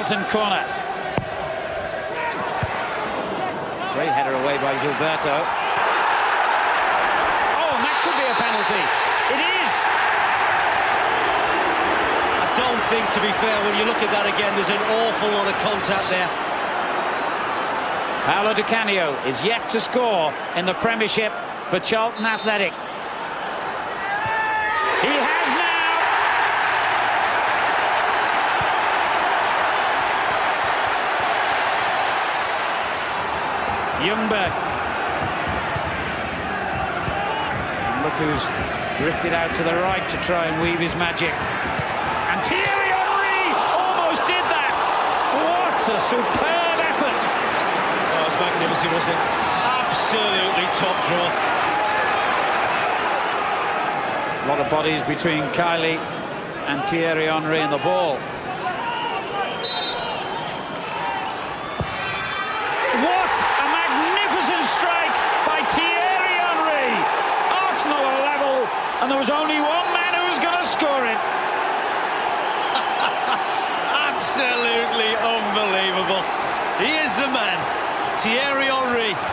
Charlton corner. Great header away by Gilberto. Oh, and that could be a penalty. It is. I don't think, to be fair, when you look at that again, there's an awful lot of contact there. Paolo Di Canio is yet to score in the Premiership for Charlton Athletic. He has now. Ljungberg. Look who's drifted out to the right to try and weave his magic. And Thierry Henry almost did that. What a superb effort. Oh, it's magnificent, wasn't it? Absolutely top draw. A lot of bodies between Kiely and Thierry Henry in the ball. What a magnificent strike by Thierry Henry! Arsenal are level, and there was only one man who was going to score it. Absolutely unbelievable. He is the man, Thierry Henry.